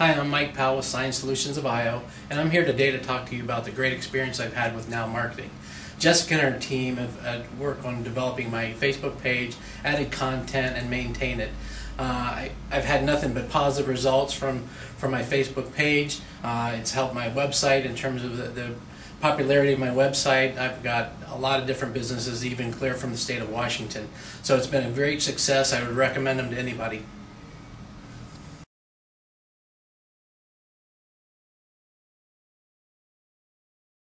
Hi, I'm Mike Powell with Sign Solutions of Ohio, and I'm here today to talk to you about the great experience I've had with Now Marketing. Jessika and her team have, uh, worked on developing my Facebook page, added content, and maintained it. Uh, I, have had nothing but positive results from, from my Facebook page. Uh, it's helped my website in terms of the, the popularity of my website. I've got a lot of different businesses, even clear from the state of Washington. So it's been a great success. I would recommend them to anybody.